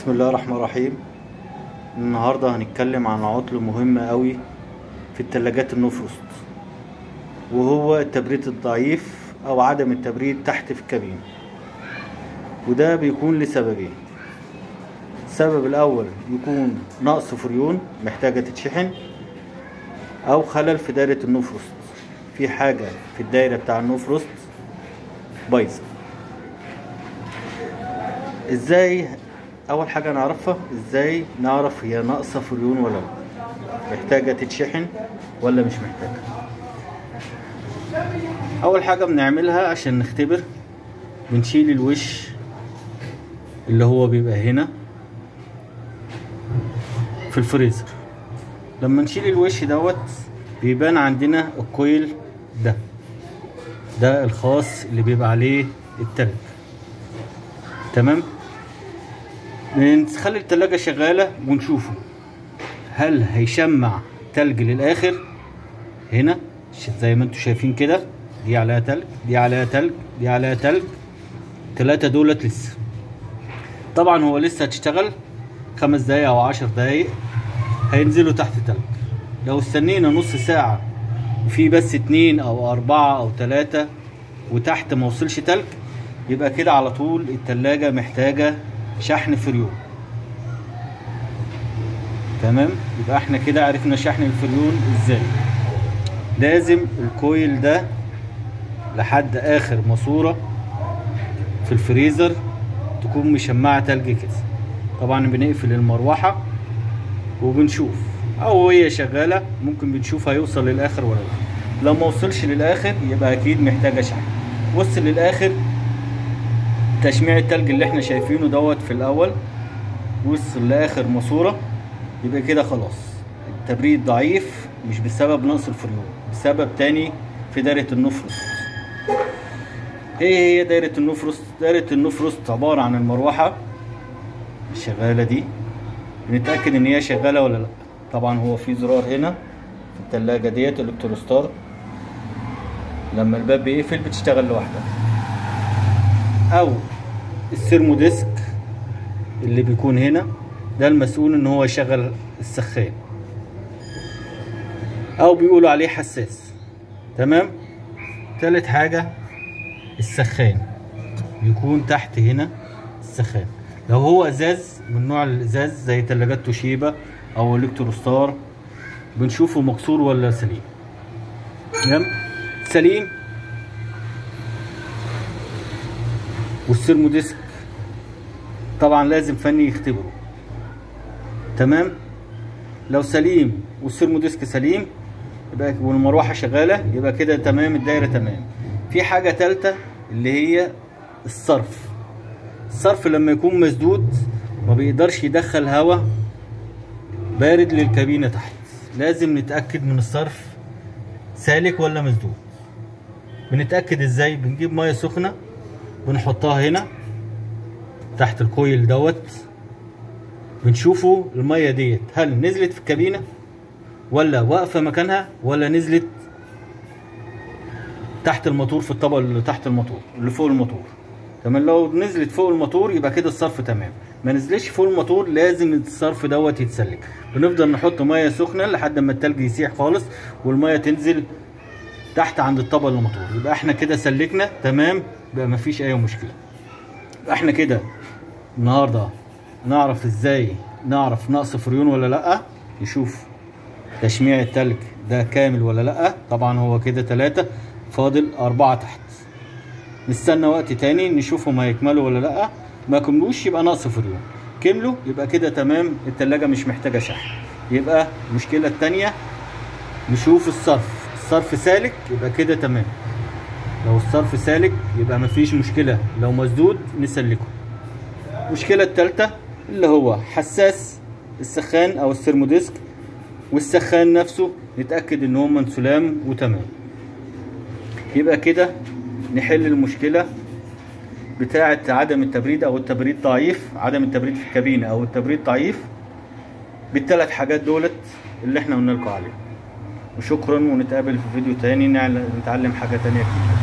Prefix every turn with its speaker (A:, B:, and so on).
A: بسم الله الرحمن الرحيم. النهاردة هنتكلم عن عطل مهم قوي في التلاجات النفرست وهو التبريد الضعيف أو عدم التبريد تحت في الكابين وده بيكون لسببين. السبب الأول يكون نقص فريون محتاجة تتشحن أو خلل في دايرة النفرست في حاجة في الدايرة بتاع النفرست بايظة. إزاي أول حاجة نعرفها إزاي نعرف هي ناقصة فريون ولا لأ. محتاجة تتشحن ولا مش محتاجة. أول حاجة بنعملها عشان نختبر بنشيل الوش اللي هو بيبقى هنا في الفريزر. لما نشيل الوش دوت بيبان عندنا الكويل ده ده الخاص اللي بيبقى عليه التلج. تمام؟ نخلي التلاجة شغالة ونشوفه. هل هيشمع تلج للآخر؟ هنا زي ما أنتم شايفين كده دي عليها تلج دي عليها تلج دي عليها تلج. تلاتة دولت لسه. طبعا هو لسه هتشتغل. خمس دقايق أو عشر دقايق هينزلوا تحت تلج. لو استنينا نص ساعة وفي بس اتنين أو أربعة أو تلاتة وتحت ما وصلش تلج يبقى كده على طول التلاجة محتاجة شحن فريون تمام؟ يبقى إحنا كده عرفنا شحن الفريون إزاي. لازم الكويل ده لحد آخر ماسورة في الفريزر تكون مشمعة تلج كده. طبعا بنقفل المروحة وبنشوف. أو هي شغالة ممكن بنشوف هيوصل للآخر ولا لا. لو ما وصلش للآخر يبقى أكيد محتاجة شحن. وصل للآخر تشميع التلج اللي إحنا شايفينه دوت في الأول وصل لآخر ماسورة يبقى كده خلاص. التبريد ضعيف مش بسبب نقص الفريون بسبب تاني في دايرة النفرست إيه هي دايرة النفرست دايرة النفرست عبارة عن المروحة الشغالة دي. بنتأكد إن هي شغالة ولا لأ؟ طبعا هو في زرار هنا في التلاجة ديت الكتروستار لما الباب بيقفل بتشتغل لوحدها أو ال thermodisc اللي بيكون هنا ده المسؤول إن هو يشغل السخان. أو بيقولوا عليه حساس. تمام؟ تالت حاجة السخان. يكون تحت هنا السخان. لو هو أزاز من نوع الأزاز زي تلاجات توشيبا أو الكتروستار بنشوفه مكسور ولا سليم. تمام؟ سليم وال thermodisc طبعا لازم فني يختبره. تمام؟ لو سليم والسيرموديسك سليم يبقى والمروحة شغالة يبقى كده تمام الدايرة تمام. في حاجة ثالثه اللي هي الصرف. الصرف لما يكون مسدود ما بيقدرش يدخل هواء بارد للكابينة تحت. لازم نتأكد من الصرف سالك ولا مسدود. بنتأكد إزاي؟ بنجيب مية سخنة بنحطها هنا تحت الكويل دوت. بنشوفوا المية ديت. هل نزلت في الكابينة ولا واقفة مكانها ولا نزلت تحت الموتور في الطبقة اللي تحت الموتور اللي فوق الموتور؟ تمام. لو نزلت فوق الموتور يبقى كده الصرف تمام. ما نزلش فوق الموتور لازم الصرف دوت يتسلك. بنفضل نحط مية سخنة لحد ما التلج يسيح خالص والمية تنزل تحت عند الطبقه الموتور. يبقى إحنا كده سلكنا تمام؟ يبقى مفيش أي مشكلة. يبقى إحنا كده النهارده نعرف إزاي نعرف نقص فريون ولا لأ؟ نشوف تشميع التلج ده كامل ولا لأ؟ طبعا هو كده تلاتة فاضل أربعة تحت. نستنى وقت تاني نشوفهم هيكملوا ولا لأ. ما كملوش يبقى نقص فريون. كملوا يبقى كده تمام التلاجة مش محتاجة شحن. يبقى المشكلة التانية نشوف الصرف. الصرف سالك يبقى كده تمام. لو الصرف سالك يبقى مفيش مشكلة. لو مسدود نسلكه. المشكلة التالتة اللي هو حساس السخان أو السيرموديسك والسخان نفسه نتأكد إن هما سلام وتمام. يبقى كده نحل المشكلة بتاعة عدم التبريد أو التبريد ضعيف عدم التبريد في الكابينة أو التبريد ضعيف بالثلاث حاجات دولت اللي إحنا قلنا لكم عليهم. وشكرا ونتقابل في فيديو تاني نتعلم حاجة تانية كتير